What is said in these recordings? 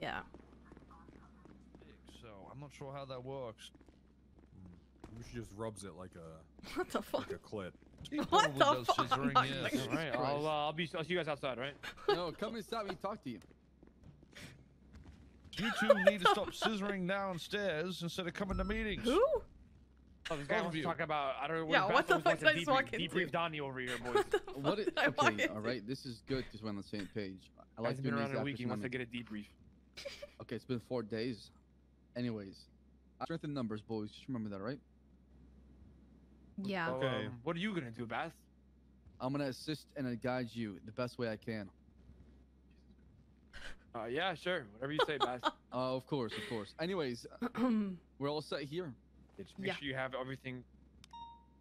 Yeah. So I'm not sure how that works. We should just rubs it like a What the fuck? like a clit. What the fuck? scissoring, I'm yes. not- All right, I'll, uh, I'll be. I'll see you guys outside, right? No, come inside me talk to you. You two need to stop scissoring downstairs instead of coming to meetings. Who? Oh, this guy All wants of to you. talk about. I don't know. What Yeah, What, what the fuck wants did I just to walk debrief, into? debrief Donnie over here, boys. What the What? It, did I walk okay, all right. This is good because we're on the same page. I Guy's like been doing around a week. He wants to get a debrief. Okay, it's been four days. Anyways, strength in numbers, boys. Just remember that, right? Yeah. Okay. um, what are you gonna do, Bass? I'm gonna assist and uh, guide you the best way I can. Uh, yeah, sure. Whatever you say, Bass. Uh, of course, of course. Anyways, we're all set here. Just make Yeah. sure you have everything.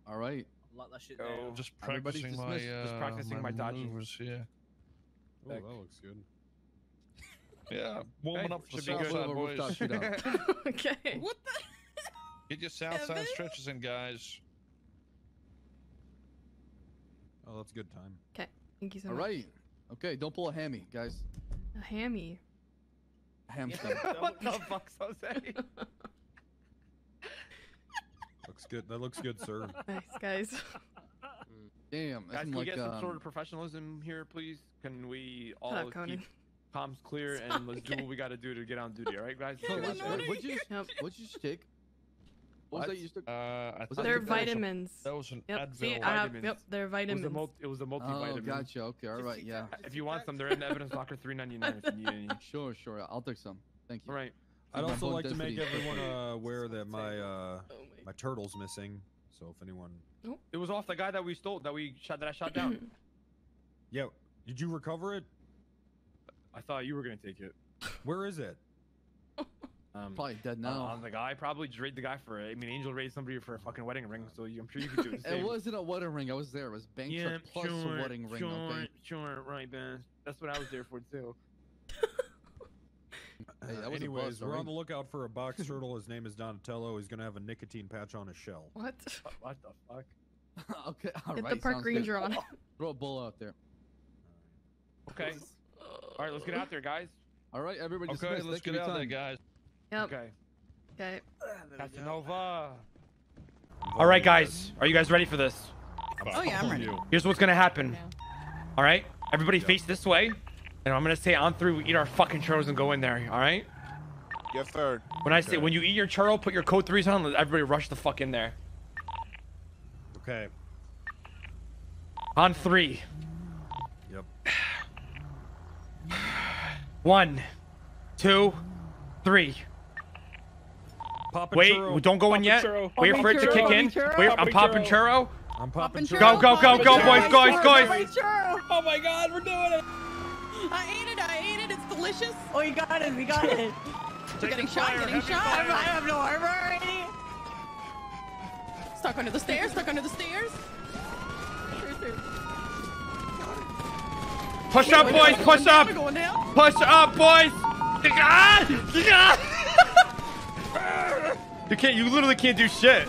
All right. Lock that shit Go. Just practicing my, dismissed. uh, Just practicing my dodging. maneuvers here. Oh, that looks good. Yeah, warming Hey, up for the should be south side, rooftop boys. shootout. okay. What the? Get your south side stretches in, guys. Oh, that's a good time. Okay. Thank you so All much. right. Okay, don't pull a hammy, guys. A hammy. Hamstring. what the fuck's Jose? Looks good. That looks good, sir. Nice guys. Damn. Guys, That's can we like get some sort um, of professionalism here, please? Can we all Hello, keep Conan. Comms clear and let's do what we got to do to get on duty, all right, guys? Hold Okay, on, what- do. What'd you Yep. What'd you just take? What was that you took? Uh, Was that They're the- that was a- vitamins. That was an Yep. See, Advil. I have. Vitamins. Yep. They're It was vitamins. a multi, it was a multivitamin. Oh, gotcha. Okay, all right, yeah. If you want some, they're in the evidence locker 399 if you need any. Sure, sure. I'll take some. Thank you. All right. I'd also bone like to make everyone uh, aware that my uh, Oh my turtle's missing. So if anyone, It was off the guy that we stole, that we shot, that I shot down. yeah, did you recover it? I thought you were gonna take it. Where is it? Um, Probably dead uh, now. on the guy, probably just raid the guy for it. I mean, Angel raided somebody for a fucking wedding ring, so you, I'm sure you could do it. It wasn't a wedding ring. I was there. It was bank yeah, check plus sure, a wedding ring. Sure, Okay. sure, right, Ben. That's what I was there for too. Hey, that was a Anyways, we're on the lookout for a box turtle. His name is Donatello. He's gonna have a nicotine patch on his shell. What? What- What the fuck? okay, all Get right. the park sounds good. ranger on. Throw a bull out there. Okay. All right, let's get out there, guys. All right, everybody. Okay, dismissed. let's Thank get for out there, guys. Yep. Okay. Okay. Casanova. I'm All right, guys. Are you guys ready for this? Oh yeah, I'm ready. Here's what's gonna happen. All right, everybody face this way, and I'm gonna say on three, we eat our fucking churros and go in there. All right. Yes, sir. When I say when you eat your churro, put your code threes on. Let everybody rush the fuck in there. Okay. On three. Yep. One, two, three. Pop a Wait, churro. don't go in yet. churro. Wait Popping for it to churro. kick in. Wait, I'm Popping popping churro. I'm popping Popping churro. Go, go, go, go, boys, guys, guys. Oh my god, we're doing it! I ate it, I ate it, it's delicious! Oh, you got it. We got it. We're getting shot, getting shot! I have no armor already. Stuck under the stairs, stuck under the stairs! Push up, boys, push up. We're! Push up, boys. Ah! Ah! You can't. You literally can't do shit.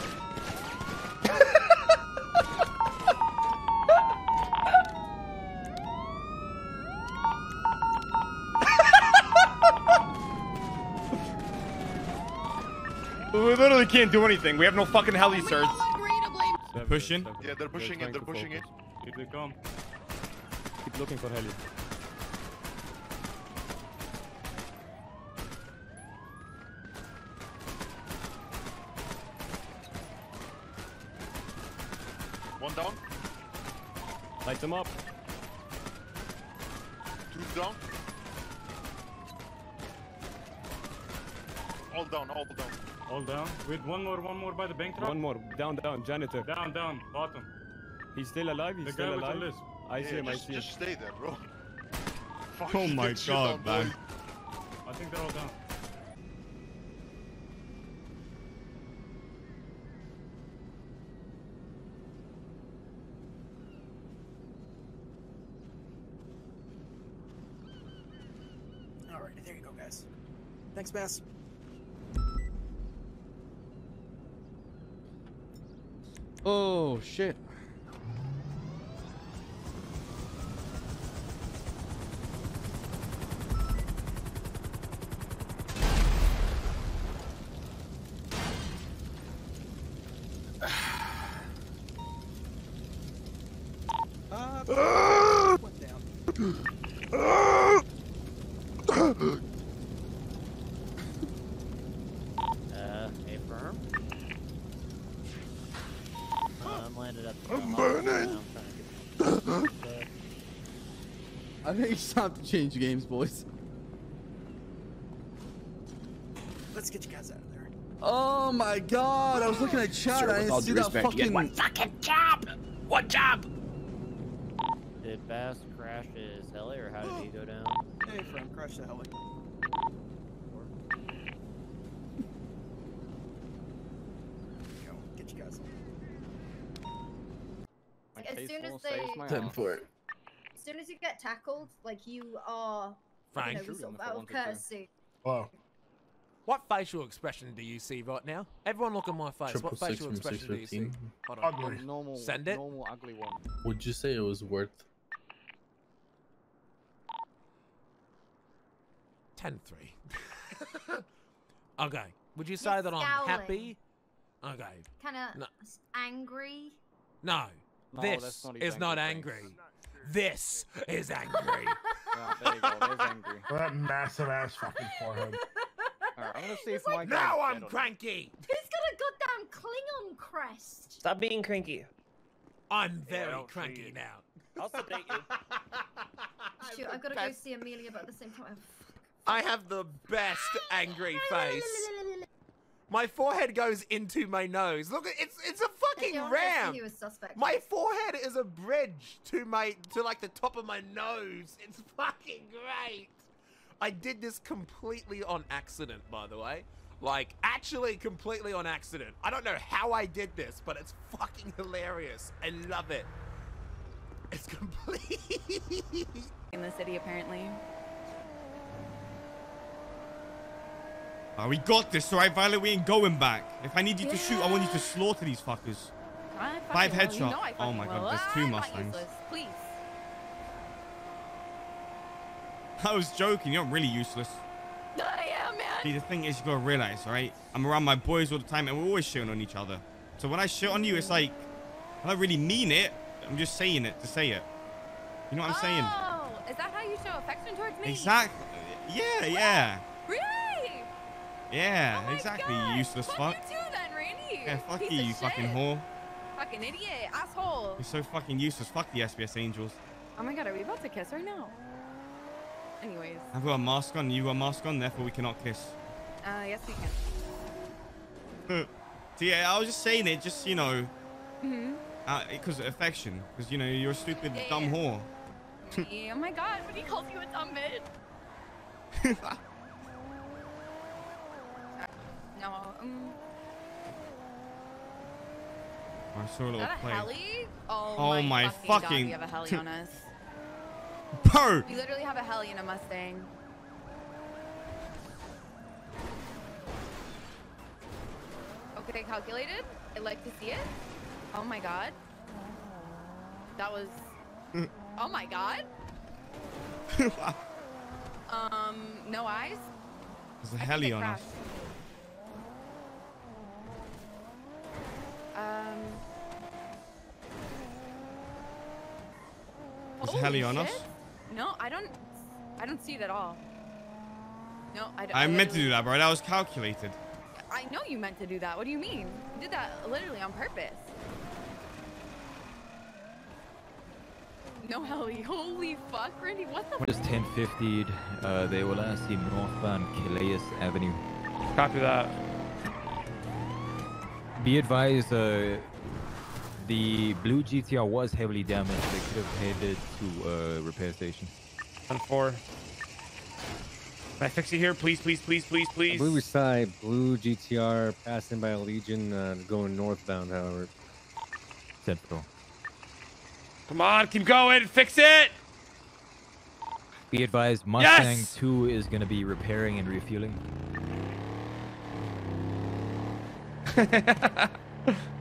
we literally can't do anything. We have no fucking heli certs. Ungradably. Pushing. Yeah, they're pushing it. They're pushing it. Here they come. Keep looking for heli. One down. Light them up. Two down. All down. All down. All down. With one more, one more by the bank truck. One more. Down, down. Janitor. Down, down. Bottom. He's still alive. He's The still guy with the alive. list. I see Yeah, him. I just, see him. just stay there, bro. Fuck, Oh my God, man. I think they're all down. Alright, there you go, guys. Thanks, Bass. Oh shit. Uh, a firm. Uh, I'm landed at the I'm burning. I think it's time to change games, boys. Let's get you guys out of there. Oh my god, I was looking at chat. Sir, I didn't see that respect, fucking. one fucking job. One job. Did Bass crash his heli, or how did he go down? Hey, friend, crash the heli. Go, get you guys. As soon as they, Ten for it. as soon as you get tackled, like you are, Fine. you know, sort of out of courtesy. Wow. What facial expression do you see right now? Everyone look at my face. Triple what facial expression do you see? Hold on. Ugly. Normal. Send it. Normal ugly one. Would you say it was worth? 10 3. okay. Would you say that I'm scowling. happy? Okay. Kind of No. angry. No. No, this not is not angry angry. This is angry. Yeah, there you go. There's angry. That massive ass fucking forehead. Alright, I'm gonna see if like- my now I'm dead or not. cranky. Who's got a goddamn Klingon crest? Stop being cranky. I'm very don't cranky see. now. I'll sedate you. Shoot, I've got to go see Amelia, but at the same time, oh, I have the best angry face. My forehead goes into my nose. Look, it's it's a fucking Your honesty, ramp. He was suspect. My forehead is a bridge to my to like the top of my nose. It's fucking great. I did this completely on accident, by the way. Like actually completely on accident. I don't know how I did this, but it's fucking hilarious. I love it. It's complete. in the city apparently. Uh, we got this, alright, Violet? We ain't going back. If I need you to shoot, I want you to slaughter these fuckers. Five fucking will. You headshot. know Oh my will. god, there's Ah, two I'm Mustangs. useless. Please. I was joking, you're really useless. I am, man. See, the thing is, you gotta realize, alright? I'm around my boys all the time, and we're always shitting on each other. So when I shit on you, it's like, I don't really mean it. I'm just saying it to say it. You know what I'm saying? Oh, is that how you show affection towards me? Exactly. Yeah, yeah. Yeah, Oh exactly, God. you useless fuck. You too, then, Randy. Yeah, fuck Piece you, you fucking whore. Fucking idiot, asshole. You're so fucking useless. Fuck the SBS Angels. Oh my god, are we about to kiss right now? Anyways, I've got a mask on, you got a mask on, therefore we cannot kiss. uh, yes we can. so yeah, I was just saying it, just, you know, hmm because of affection. Because, you know, you're a stupid, dumb whore. oh my god, when he calls you a dumb bitch. no, um, I saw a is that a play. heli? Oh, Oh my fucking, God, fucking- we have a heli on us. We literally have a heli and a Mustang. Okay, they calculated. I'd like to see it. Oh my god. That was. oh my god. Um, no eyes. There's a heli on us. There's a heli holy on us. shit. No, I don't. I don't see it at all. No, I don't. I meant to do that, bro. That was calculated. I know you meant to do that. What do you mean? You did that literally on purpose. No heli. Holy fuck, Randy. What the? Just 1050? Uh, they will last in northbound Calais Avenue. Copy that. Be advised, uh, the blue GTR was heavily damaged. They could have headed to a repair station. On four. Can I fix it here, please, please, please, please, I please? believe we saw a blue GTR passing by a Legion uh, going northbound, however. Central. Come on, keep going, fix it. Be advised, Mustang Yes! 2 is going to be repairing and refueling.